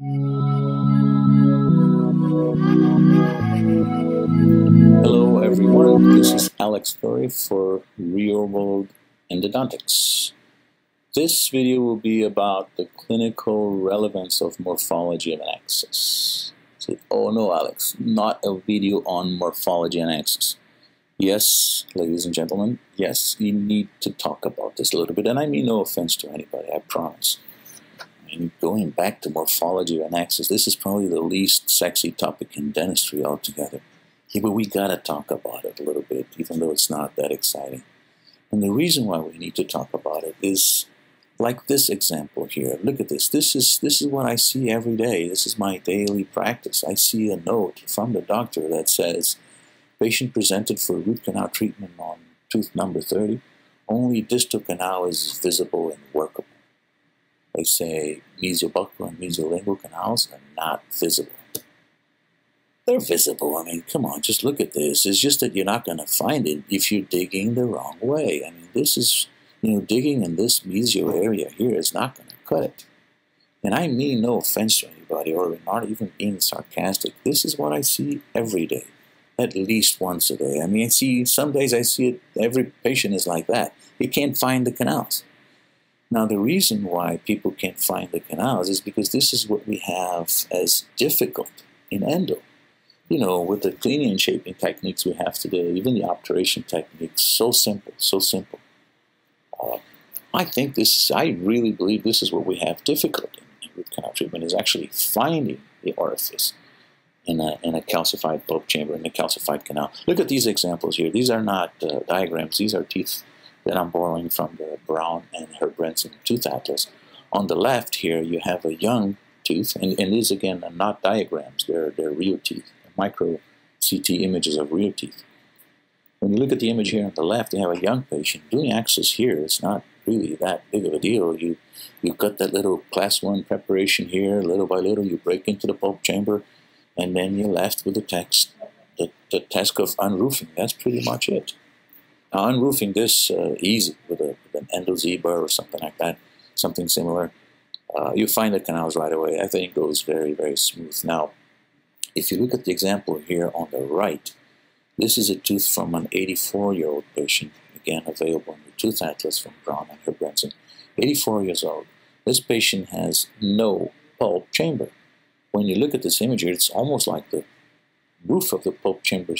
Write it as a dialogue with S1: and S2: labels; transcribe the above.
S1: Hello everyone, this is Alex Fleury for Real World Endodontics. This video will be about the clinical relevance of morphology of an access. Oh no Alex, not a video on morphology and access. Yes, ladies and gentlemen, yes, you need to talk about this a little bit, and I mean no offense to anybody, I promise. Mean, going back to morphology and access, this is probably the least sexy topic in dentistry altogether. Yeah, but we gotta talk about it a little bit, even though it's not that exciting. And the reason why we need to talk about it is like this example here. Look at this. This is this is what I see every day. This is my daily practice. I see a note from the doctor that says Patient presented for root canal treatment on tooth number 30. Only distal canal is visible and workable. They say mesiobuccal and mesiolingual canals are not visible. They're visible. I mean, come on, just look at this. It's just that you're not going to find it if you're digging the wrong way. I mean, this is, you know, digging in this mesio area here is not going to cut it. And I mean no offense to anybody or not even being sarcastic. This is what I see every day at least once a day. I mean, I see some days I see it, every patient is like that. You can't find the canals. Now, the reason why people can't find the canals is because this is what we have as difficult in endo. You know, with the cleaning and shaping techniques we have today, even the obturation techniques, so simple, so simple. Uh, I think this, I really believe this is what we have difficult in root canal treatment, is actually finding the orifice in a, in a calcified pulp chamber, in a calcified canal. Look at these examples here. These are not uh, diagrams. These are teeth that I'm borrowing from the Brown and Herbranson Tooth Atlas. On the left here, you have a young tooth, and, and these, again, are not diagrams. They're, they're real teeth, micro CT images of real teeth. When you look at the image here on the left, you have a young patient. Doing access here, it's not really that big of a deal. You, you cut that little class 1 preparation here, little by little, you break into the pulp chamber, and then you're left with the text, the, the task of unroofing. That's pretty much it. Now, unroofing this uh, easy with, a, with an Endo-Z bur or something like that, something similar. Uh, you find the canals right away. I think it goes very, very smooth. Now, if you look at the example here on the right, this is a tooth from an 84-year-old patient, again available in the Tooth Atlas from Brown and Herbranson. 84 years old. This patient has no pulp chamber when you look at this image here, it's almost like the roof of the pulp chamber